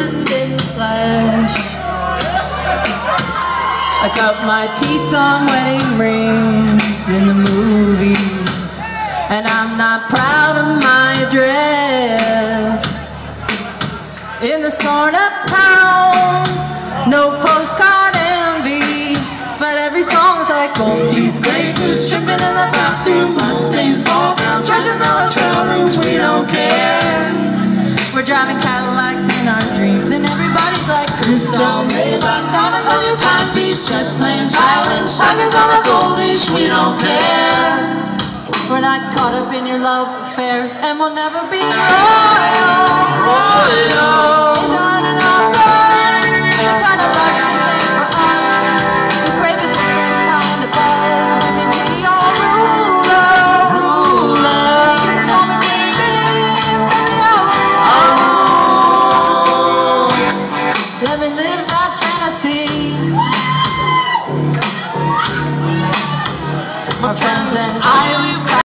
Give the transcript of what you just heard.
diamond in the flesh. I cut my teeth on wedding rings in the movies, and I'm not proud of my address. In this torn up town, no postcard envy, but every song's like gold teeth, gray goose, tripping in the bathroom, bloodstains, ball gowns, treasure in the hotel rooms, we don't care. We're driving Cadillacs in our Maybach, diamonds on your timepiece, jet planes, islands, suckers on a gold leash, we don't care. We're not caught up in your love affair, and we'll never be royal. Royal. Either on and off the kind of life's just ain't for us. We crave a different kind of buzz. Let me be your ruler. Ruler. You can call me Queen Bee, baby, oh. Let me live fantasy. My friends and I, we